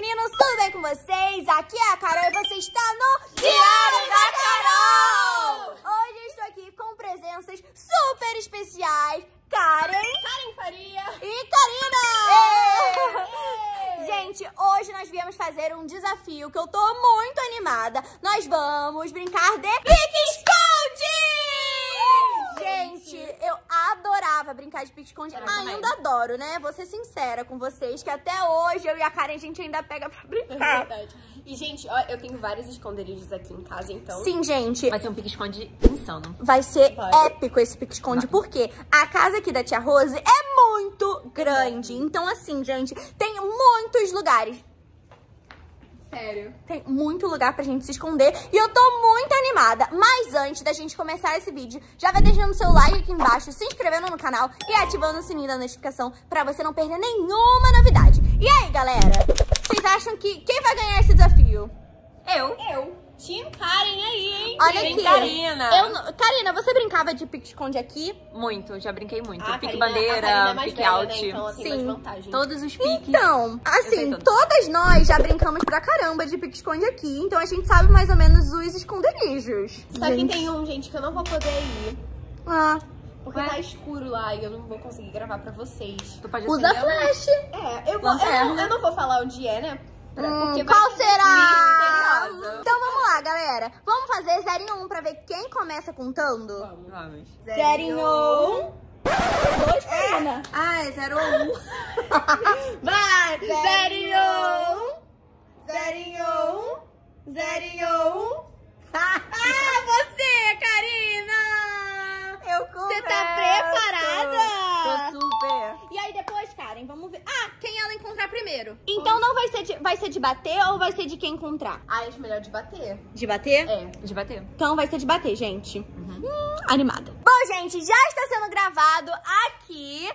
meninos, tudo bem com vocês? Aqui é a Carol e você está no Diário da Carol! Hoje eu estou aqui com presenças super especiais, Karen, Karen Faria. e Karina! Gente, hoje nós viemos fazer um desafio que eu tô muito animada. Nós vamos brincar de pique-esconde! Gente, eu adorava brincar de pique-esconde. Ainda adoro, né? Vou ser sincera com vocês, que até hoje eu e a Karen a gente ainda pega pra É brincar. verdade. E, gente, ó, eu tenho vários esconderijos aqui em casa, então. Sim, gente. Vai ser um pique-esconde insano. Vai ser Vai. épico esse pique-esconde, porque a casa aqui da Tia Rose é muito grande. Então, assim, gente, tem muitos lugares. Sério. Tem muito lugar pra gente se esconder e eu tô muito animada. Mas antes da gente começar esse vídeo, já vai deixando seu like aqui embaixo, se inscrevendo no canal e ativando o sininho da notificação pra você não perder nenhuma novidade. E aí, galera? Vocês acham que quem vai ganhar esse desafio? Eu. Eu. Team Karen aí, hein? Olha aqui. Karina. Eu, Karina, você brincava de pique-esconde aqui? Muito, já brinquei muito. Ah, a pique Karina- a Karina bandeira, é mais pique velha, out. Né? Então Sim. Todos os piques. Então, assim, todas nós já brincamos pra caramba de pique-esconde aqui, então a gente sabe mais ou menos os esconderijos. Só que Gente. tem um, gente, que eu não vou poder ir. Ah, Porque Ué? tá escuro lá e eu não vou conseguir gravar pra vocês. Tu pode usa flash. É, eu, vou, eu, eu não vou falar onde é, né? Pra- Hum, qual ser será? misteriosa. Então vamos lá, galera. Vamos fazer 0 em 1 um pra ver quem começa contando? Vamos. Vamos. 0 em 1. Um. Dois, Karina. Ah, é 0 ou 1. Um. Vai! Zero em um! Zero em um! Zero em um! Ah, você, Karina! Ser de, bater ou vai ser de quem encontrar? Ah, acho melhor de bater. De bater? É. De bater. Então vai ser de bater, gente. Hum, animada. Bom, gente, já está sendo gravado aqui,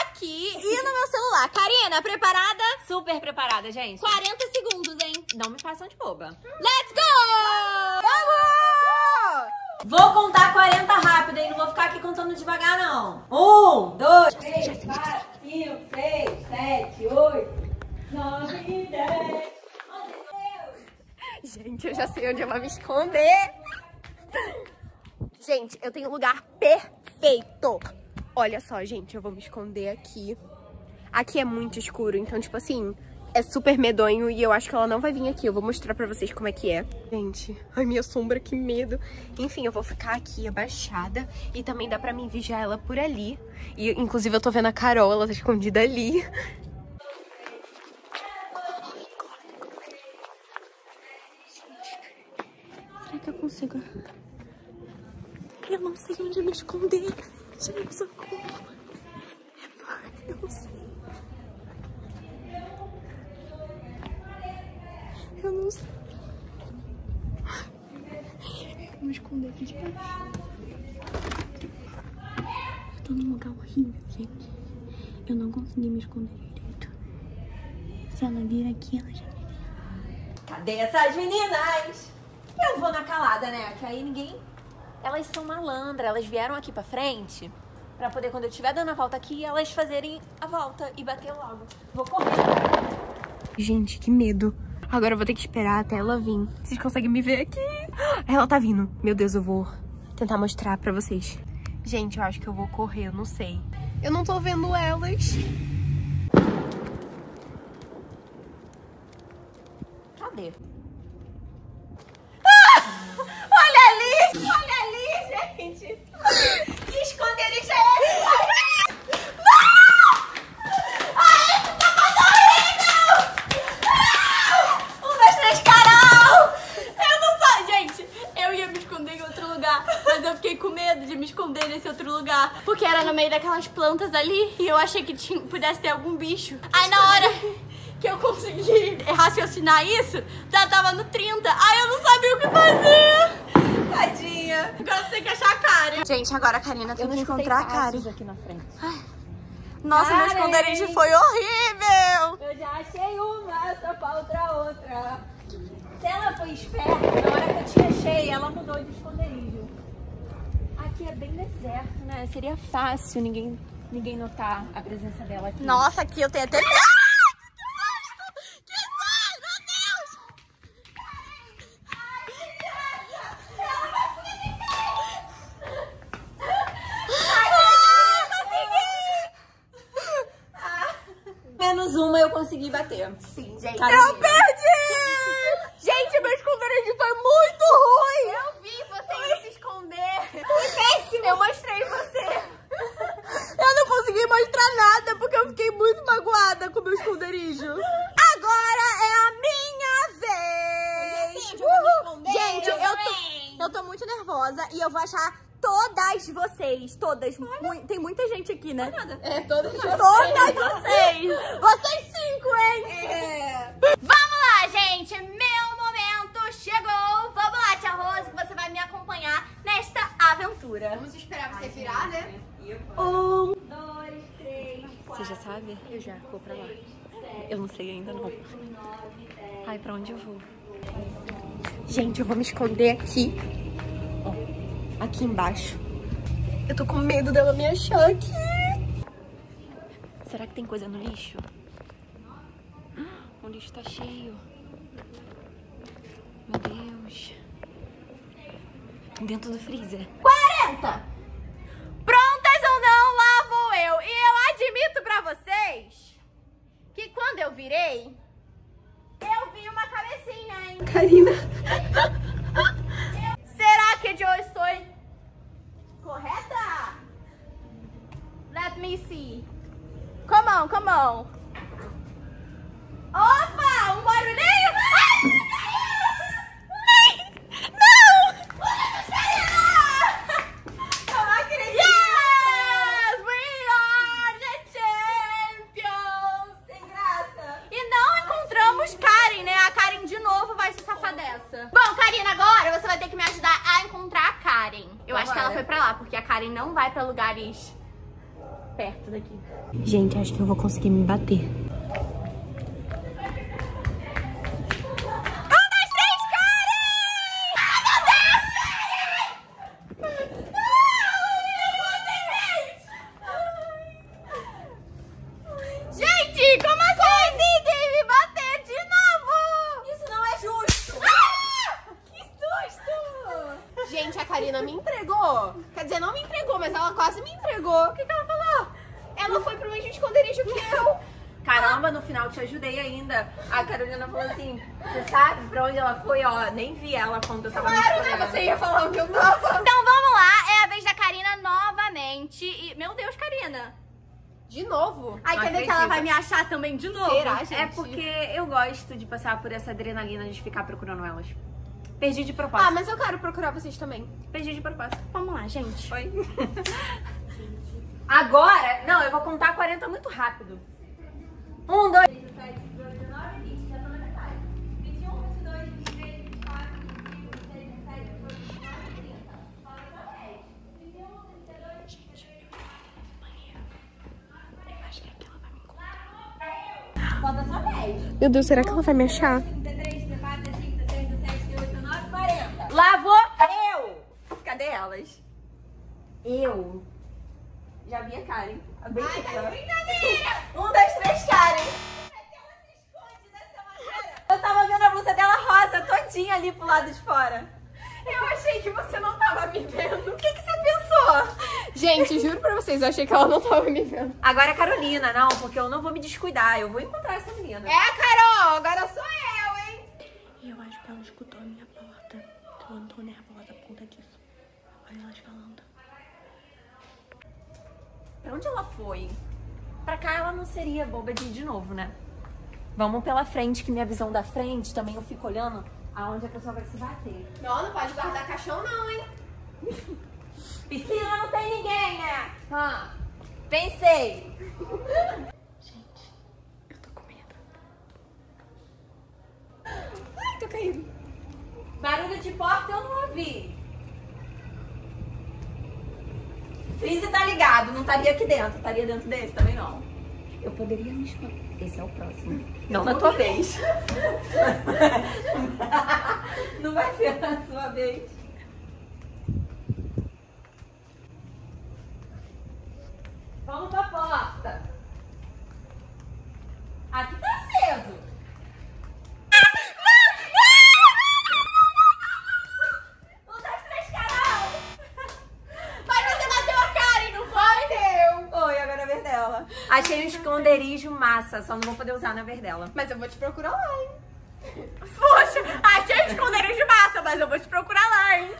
aqui e no meu celular. Karina, preparada? Super preparada, gente. 40 segundos, hein? Não me façam de boba. Let's go! Vamos! Vou contar 40 rápido, hein? Não vou ficar aqui contando devagar, não. Um, dois, três, quatro, cinco, seis, sete, oito, Gente, eu já sei onde eu vou me esconder. Gente, eu tenho um lugar perfeito. Olha só, gente, eu vou me esconder aqui. Aqui é muito escuro, então, tipo assim, é super medonho e eu acho que ela não vai vir aqui. Eu vou mostrar pra vocês como é que é. Gente, ai, minha sombra, que medo. Enfim, eu vou ficar aqui abaixada e também dá pra mim vigiar ela por ali. E, inclusive, eu tô vendo a Carol, ela tá escondida ali. Será que eu consigo? Eu não sei onde me esconder. Gente, socorro. Eu não sei. Eu não sei. Eu vou me esconder aqui debaixo. Eu tô num lugar horrível, gente. Eu não consegui me esconder direito. Se ela vir aqui, ela já vai ver. Cadê essas meninas? Eu vou na calada, né? Que aí ninguém. Elas são malandras, elas vieram aqui pra frente pra poder, quando eu estiver dando a volta aqui, elas fazerem a volta e bater logo. Vou correr. Gente, que medo. Agora eu vou ter que esperar até ela vir. Vocês conseguem me ver aqui? Ela tá vindo. Meu Deus, eu vou tentar mostrar pra vocês. Gente, eu acho que eu vou correr, eu não sei. Eu não tô vendo elas. Cadê? Olha ali! Olha ali, gente! Que esconderijo é esse? Um, dois, três, Carol! Eu não sei, gente. Eu ia me esconder em outro lugar, mas eu fiquei com medo de me esconder nesse outro lugar. Porque era no meio daquelas plantas ali e eu achei que tinha, pudesse ter algum bicho. Aí na hora que eu consegui raciocinar isso, já tava no 30. Aí eu não sabia o que fazer. Tadinha. Agora você tem que achar a Karen. Gente, agora a Karina tem que encontrar a Karen. aqui na frente. Nossa, meu Karen. esconderijo foi horrível. Eu já achei uma, só falta outra. Se ela foi esperta, na hora que eu te achei, ela mudou de esconderijo é bem deserto, né? Seria fácil ninguém, ninguém notar a presença dela aqui. Nossa, aqui eu tenho até... Menos uma eu consegui bater. Sim, gente. Caramba. Eu eu vou achar todas vocês. Todas. Mui- tem muita gente aqui, né? É, todos vocês. Todas vocês! Vocês cinco, hein? É. Vamos lá, gente. Meu momento chegou. Vamos lá, tia Rose, que você vai me acompanhar nesta aventura. Vamos esperar você virar, né? Um. Dois, três, Você já sabe? Eu já vou pra lá. Eu não sei ainda não. Ai, pra onde eu vou? Gente, eu vou me esconder aqui. Aqui embaixo. Eu tô com medo dela me achar aqui. Será que tem coisa no lixo? O lixo tá cheio. Meu Deus. Dentro do freezer. 40. Prontas ou não, lá vou eu. E eu admito pra vocês que quando eu virei, eu vi uma cabecinha, hein? Karina. Será que eu estou correta? Let me see. Come on, come on. Opa, um barulhinho. Ai, Ai, não! Eu não acredito. Yes, we are the champions. Sem graça. E não encontramos Karen, né? A Karen de novo vai se safar dessa. Bom, Karina, agora você vai ter que me ajudar a encontrar a Karen. Eu acho que ela foi pra lá, porque a Karen não vai pra lugares perto daqui. Gente, acho que eu vou conseguir me bater. Sabe pra onde ela foi? Ó, nem vi ela quando eu tava Claro, né? Você ia falar onde eu tava. Então vamos lá, é a vez da Karina novamente. E, meu Deus, Karina. De novo? Ai, quer dizer que ela vai me achar também de novo? Será, gente? É porque eu gosto de passar por essa adrenalina de ficar procurando elas. Perdi de propósito. Ah, mas eu quero procurar vocês também. Perdi de propósito. Vamos lá, gente. Foi. Agora, não, eu vou contar 40 muito rápido. Um, dois. Meu Deus, será que ela vai me achar? 33, 34, 35, 36, 37, 38, 39, 40. Lá vou eu! Cadê elas? Eu. Já vi a Karen. A Ai, tá de brincadeira! Um, dois, três, Karen. Ela se esconde dessa maneira. Eu tava vendo a blusa dela rosa todinha ali pro lado de fora. Eu achei que você não tava me vendo. O que, que você pensou? Gente, juro pra vocês, eu achei que ela não tava me vendo. Agora é a Carolina, não, porque eu não vou me descuidar. Eu vou encontrar essa menina. É a Agora sou eu, hein? Eu acho que ela escutou a minha porta. Eu tô nervosa por conta disso. Olha elas falando. Pra onde ela foi? Pra cá ela não seria boba de ir de novo, né? Vamos pela frente, que minha visão da frente também eu fico olhando aonde a pessoa vai se bater. Não, não pode guardar caixão não, hein? Piscina não tem ninguém, né? Ah, pensei. Gente, eu tô com medo. Ai, tô caindo. Barulho de porta eu não ouvi. Freeze tá ligado, não estaria aqui dentro. Estaria dentro desse também não. Eu poderia me esconder. Esse é o próximo. Não na tua vez. não vai ser na sua vez. Vamos pra porta. Aqui tá aceso. Um, dois, três, Carol! Mas você bateu a Karen, não foi? Oi, agora é a vez dela. Achei um Esconderijo massa, só não vou poder usar na vez dela. Mas eu vou te procurar lá, hein? Poxa, achei esconderijo de massa, mas eu vou te procurar lá, hein?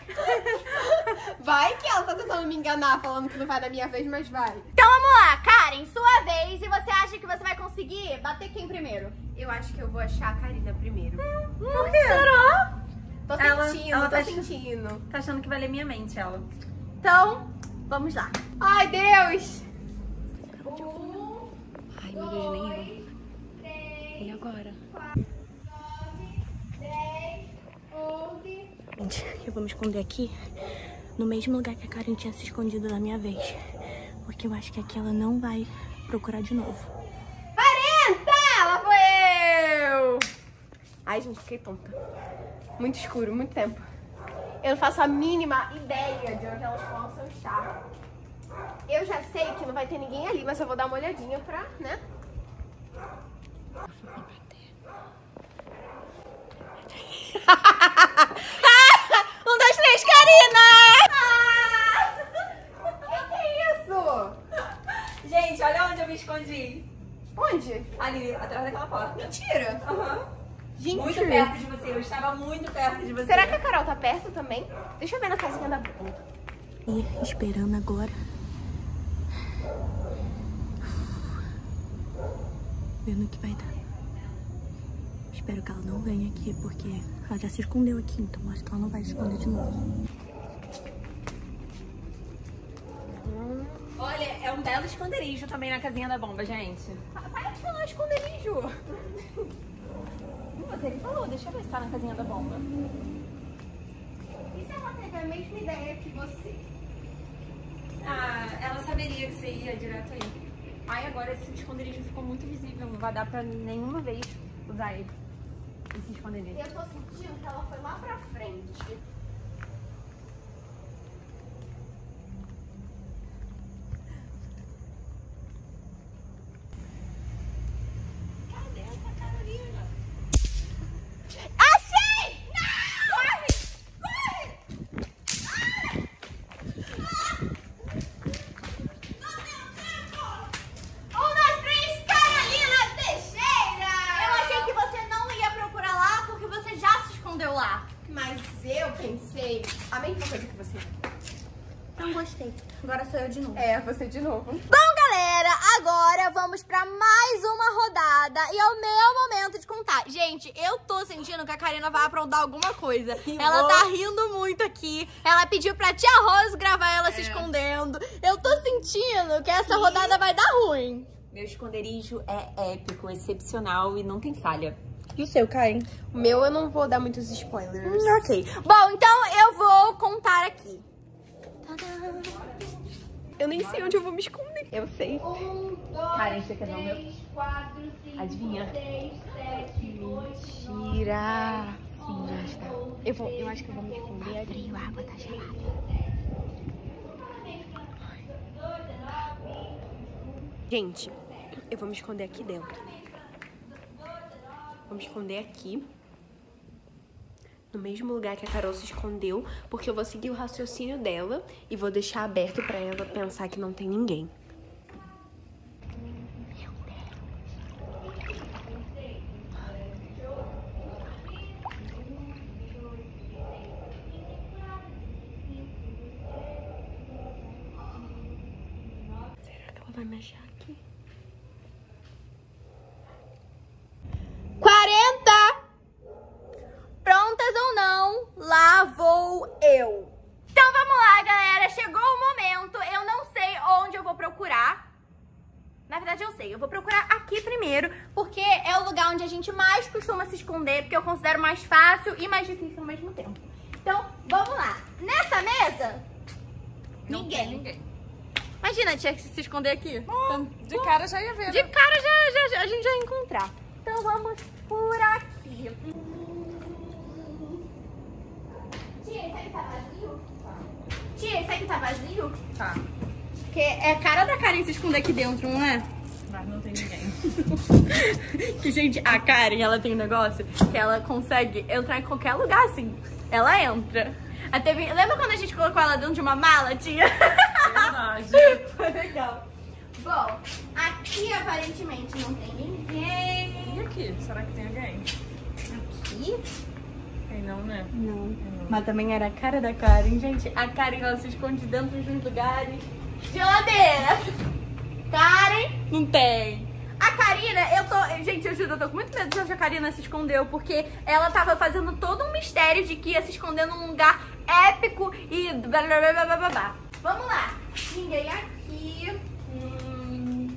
Vai que ela tá tentando me enganar, falando que não vai da minha vez, mas vai. Então vamos lá, Karen, sua vez. E você acha que você vai conseguir bater quem primeiro? Eu acho que eu vou achar a Karina primeiro. Por quê? Será? Tô Ela- sentindo, ela tô tá- sentindo. Tá achando que vai ler minha mente, ela. Então, vamos lá. Ai, Deus! Ai, Deus, nem eu. E agora? Gente, eu vou me esconder aqui no mesmo lugar que a Karen tinha se escondido da minha vez. Porque eu acho que aqui ela não vai procurar de novo. 40! Ela foi eu! Ai, gente, fiquei tonta. Muito escuro, muito tempo. Eu não faço a mínima ideia de onde elas possam estar. Eu já sei que não vai ter ninguém ali, mas eu vou dar uma olhadinha pra, né? Um, dois, três, Karina! O que é isso? Gente, olha onde eu me escondi. Onde? Ali, atrás daquela porta. Mentira! Aham. Gente, Muito perto de você. Eu estava muito perto de você. será que a Carol tá perto também? Deixa eu ver na casinha da bunda. E esperando agora. Vendo o que vai dar. Espero que ela não venha aqui, porque ela já se escondeu aqui, então acho que ela não vai se esconder de novo. Olha, é um belo esconderijo também na casinha da bomba, gente. Para de falar esconderijo! Você ele falou, deixa eu ver se tá na casinha da bomba. E se ela teve a mesma ideia que você? Ah, ela saberia que você ia direto aí. Ai, agora esse esconderijo ficou muito visível. Não vai dar pra nenhuma vez usar ele. Esse esconderijo. Eu tô sentindo que ela foi lá pra frente. Achei! Não! Corre! Corre! Um, dois, três, Carolina Teixeira! Eu achei que você não ia procurar lá porque você já se escondeu lá. Mas eu pensei a mesma coisa que você. Não gostei. Agora sou eu de novo. É, você de novo. Bom, galera, agora vamos pra mais uma rodada e é o meu momento de contar. Gente, eu tô sentindo que a Karina vai aprontar alguma coisa. Ela tá rindo muito aqui. Ela pediu pra tia Rose gravar ela se escondendo. Eu tô sentindo que essa rodada vai dar ruim. Meu esconderijo é épico, excepcional e não tem falha. E o seu, Karen? O meu eu não vou dar muitos spoilers. Ok. Bom, então eu vou contar aqui. Eu nem sei onde eu vou me esconder. Eu sei. Karen, você quer dar o meu? Adivinha? Tira. Sim, gente, tá. Eu, vou, eu acho que eu vou me esconder ali. A água tá gelada. Gente, eu vou me esconder aqui dentro. Vou me esconder aqui. No mesmo lugar que a Carol se escondeu, porque eu vou seguir o raciocínio dela e vou deixar aberto pra ela pensar que não tem ninguém. Será que ela vai me achar aqui? 40! Prontas ou não, lá vou eu. Então vamos lá, galera. Chegou o momento. Eu não sei onde eu vou procurar. Na verdade, eu sei. Eu vou procurar aqui primeiro, porque é o lugar onde a gente mais costuma se esconder, porque eu considero mais fácil e mais difícil ao mesmo tempo. Então, vamos lá. Nessa mesa, ninguém. ninguém. Imagina, tinha que se esconder aqui. De cara já ia ver. De cara já, já- já- a gente já ia encontrar. Então vamos por aqui. Tia, esse aqui tá vazio? Tia, esse aqui tá vazio? Tá. Porque é a cara da Karen se esconder aqui dentro, não é? Mas não tem ninguém. Que, gente, a Karen, ela tem um negócio que ela consegue entrar em qualquer lugar, assim. Ela entra. Aí teve- Lembra quando a gente colocou ela dentro de uma mala, tia? Verdade. Foi legal. Bom, aqui aparentemente não tem ninguém. E aqui? Será que tem alguém? Aqui? Tem não, né? Não. Mas também era a cara da Karen, gente. A Karen, ela se esconde dentro dos lugares. Geladeira! Karen? Não tem. A Karina, eu tô. Gente, eu juro, eu tô com muito medo de onde a Karina se escondeu, porque ela tava fazendo todo um mistério de que ia se esconder num lugar épico e. blá, blá, blá, blá, blá, blá. Vamos lá. Ninguém aqui. Hum,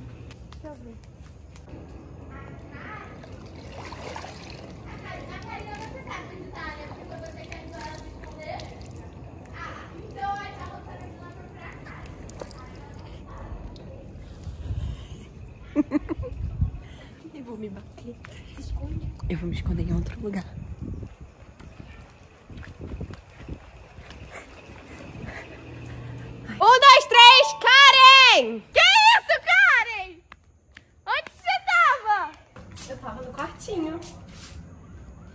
deixa eu ver. A Karina, você sabe onde tá, né? Porque foi você que ajudou ela a se esconder. Ah, então ela tá indo lá procurar a Karen. Eu vou me bater. Eu vou me esconder em outro lugar. Um, dois, três, Karen! Que isso, Karen? Onde você tava? Eu tava no quartinho.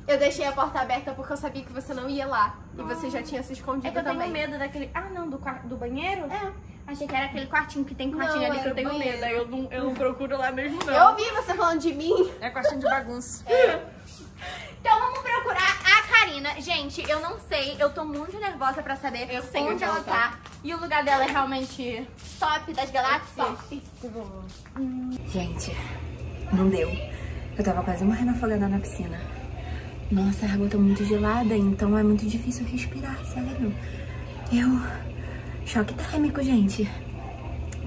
Eu deixei a porta aberta porque eu sabia que você não ia lá. E você já tinha se escondido É que eu tenho também. medo daquele. Ah, não, do, do banheiro? É. Achei que era aquele quartinho que tem quartinho Não, ali que eu tenho banheiro. medo. Aí eu não, eu não procuro lá mesmo, não. Eu ouvi você falando de mim. É quartinho de bagunça. Então vamos procurar a Karina. Gente, eu não sei. Eu tô muito nervosa pra saber Eu sei onde ela tá. E o lugar dela é realmente top das galáxias. Gente, não deu. Eu tava quase morrendo afogada na piscina. Nossa, a água tá muito gelada, então é muito difícil respirar, sério. Eu. Choque térmico, gente.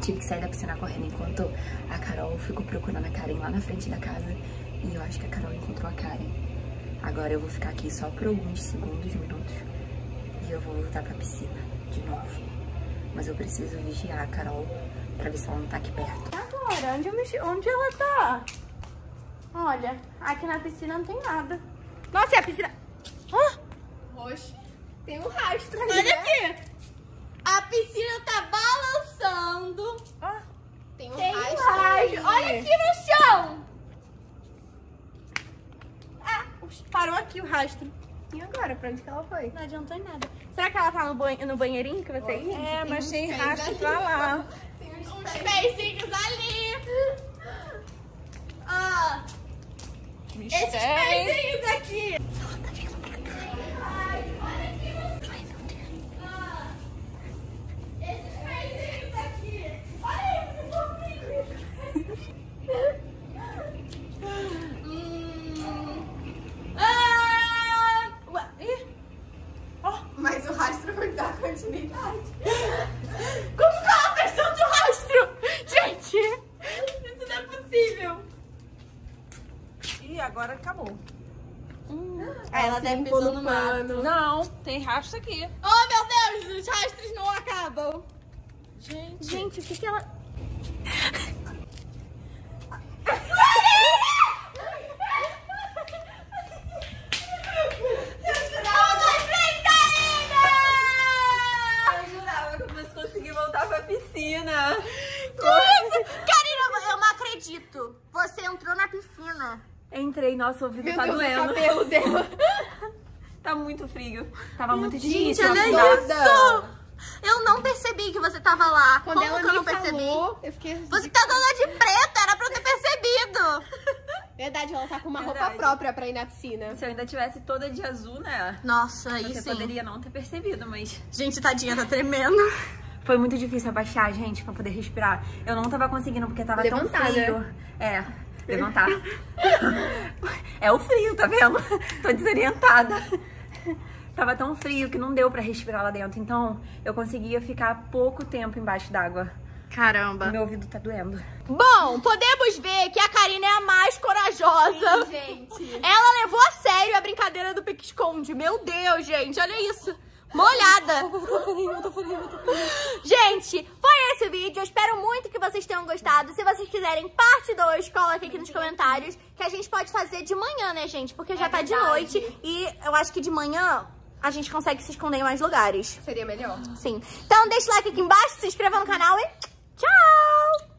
Tive que sair da piscina correndo enquanto a Carol ficou procurando a Karen lá na frente da casa. E eu acho que a Carol encontrou a Karen. Agora eu vou ficar aqui só por alguns segundos, minutos. E eu vou voltar pra piscina de novo. Mas eu preciso vigiar a Carol pra ver se ela não tá aqui perto. Agora, onde, eu mexi... onde ela tá? Olha, aqui na piscina não tem nada. Nossa, e a piscina. Ah, Oxe, tem um rastro ali. olha né? aqui! A piscina tá balançando. Tem um Tem rastro. rastro. Olha aqui no chão. Ah, parou aqui o rastro. E agora? Pra onde que ela foi? Não adiantou em nada. Será que ela tá no, banhe- no banheirinho que você ia? É, mas tem rastro ali. pra lá. Tem uns Uns pés. pezinhos ali. Ah, Esses pezinhos aqui. Olha aí, que fofinho. Hum. Ah, ué, ih, Vai dar continuidade. Como que ela fez tanto rastro? Gente, isso não é possível. Ih, agora acabou. Ah, ela deve Limpou pisou no no mato. pano. Não, tem rastro aqui. Oh, meu Deus, os rastros não acabam. Gente. Gente, o que que ela... Eu jurava que você conseguir voltar pra piscina. Karina, eu não acredito. Você entrou na piscina. Entrei, nossa, o ouvido Meu tá Deus, o doendo. cabelo dela. Tá muito frio. Tava muito Gente, difícil. olha afundar. isso. Eu não percebi que você tava lá. Quando Como ela que eu não percebi? falou, eu fiquei... Você tá toda de preto, era pra eu ter percebido. Verdade, ela tá com uma roupa Verdade. própria pra ir na piscina. Se eu ainda tivesse toda de azul, né? Nossa, aí Você sim. poderia não ter percebido, mas Gente, tadinha, tá tremendo. Foi muito difícil abaixar, gente, pra poder respirar. Eu não tava conseguindo porque tava Levantar, tão frio. É, levantar. é o frio, tá vendo? Tô desorientada. Tava tão frio que não deu pra respirar lá dentro. Então, eu conseguia ficar pouco tempo embaixo d'água. Caramba. Meu ouvido tá doendo. Bom, podemos ver que a Karina é a mais corajosa. Gente. Ela levou a sério a brincadeira do pique-esconde. Meu Deus, gente, olha isso. Molhada. Gente, foi esse o vídeo. Eu espero muito que vocês tenham gostado. Se vocês quiserem parte 2, coloquem aqui nos comentários. Que a gente pode fazer de manhã, né, gente? Porque já tá de verdade. noite. E eu acho que de manhã a gente consegue se esconder em mais lugares. Seria melhor. Sim. Então deixa o like aqui embaixo, se inscreva no canal e tchau!